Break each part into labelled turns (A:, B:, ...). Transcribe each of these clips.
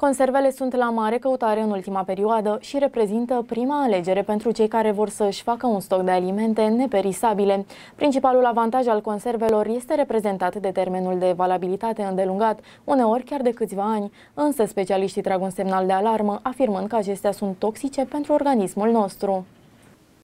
A: Conservele sunt la mare căutare în ultima perioadă și reprezintă prima alegere pentru cei care vor să-și facă un stoc de alimente neperisabile. Principalul avantaj al conservelor este reprezentat de termenul de valabilitate îndelungat, uneori chiar de câțiva ani, însă specialiștii trag un semnal de alarmă, afirmând că acestea sunt toxice pentru organismul nostru.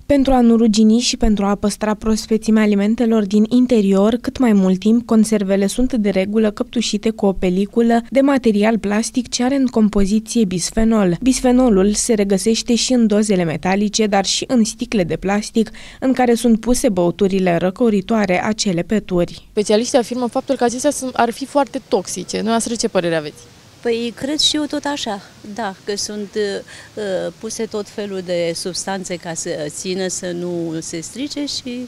B: Pentru a nu rugini și pentru a păstra prospețimea alimentelor din interior cât mai mult timp, conservele sunt de regulă căptușite cu o peliculă de material plastic ce are în compoziție bisfenol. Bisfenolul se regăsește și în dozele metalice, dar și în sticle de plastic în care sunt puse băuturile răcoritoare, acele peturi.
A: Specialiștii afirmă faptul că acestea ar fi foarte toxice. Noastră ce părere aveți?
C: Păi cred și eu tot așa, da, că sunt uh, puse tot felul de substanțe ca să țină, să nu se strice și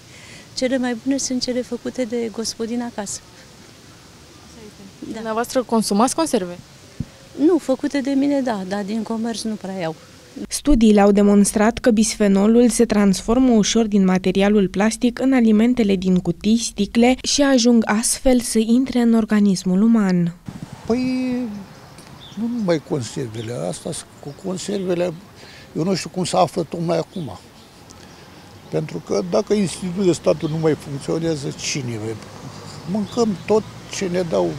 C: cele mai bune sunt cele făcute de gospodin acasă.
A: Da. Dumneavoastră consumați conserve?
C: Nu, făcute de mine, da, dar din comerț nu prea iau.
B: Studiile au demonstrat că bisfenolul se transformă ușor din materialul plastic în alimentele din cutii, sticle și ajung astfel să intre în organismul uman.
D: Păi nu numai conservele, asta cu conservele, eu nu știu cum să află tocmai acum. Pentru că dacă institutul de statul nu mai funcționează, cine? Mâncăm tot ce ne dau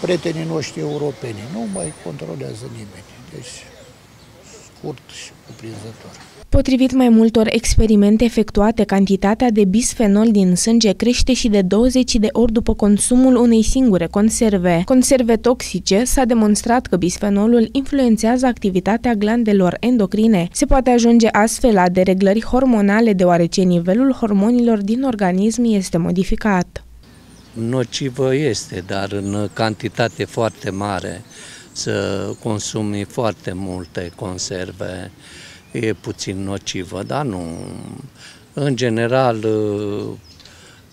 D: prietenii noștri europeni. Nu mai controlează nimeni. Deci, scurt și cuprinzător.
B: Potrivit mai multor experimente efectuate, cantitatea de bisfenol din sânge crește și de 20 de ori după consumul unei singure conserve. Conserve toxice s-a demonstrat că bisfenolul influențează activitatea glandelor endocrine. Se poate ajunge astfel la dereglări hormonale deoarece nivelul hormonilor din organism este modificat.
E: Nocivă este, dar în cantitate foarte mare să consumi foarte multe conserve e puțin nocivă, dar nu. În general, uh,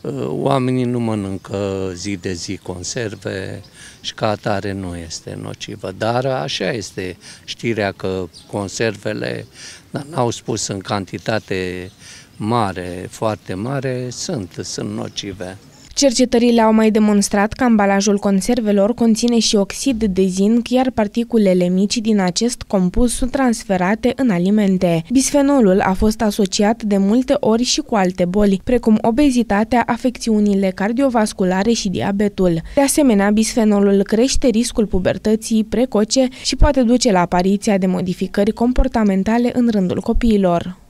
E: uh, oamenii nu mănâncă zi de zi conserve și ca atare nu este nocivă. Dar așa este știrea că conservele, n-au spus în cantitate mare, foarte mare, sunt, sunt nocive.
B: Cercetările au mai demonstrat că ambalajul conservelor conține și oxid de zinc, iar particulele mici din acest compus sunt transferate în alimente. Bisfenolul a fost asociat de multe ori și cu alte boli, precum obezitatea, afecțiunile cardiovasculare și diabetul. De asemenea, bisfenolul crește riscul pubertății precoce și poate duce la apariția de modificări comportamentale în rândul copiilor.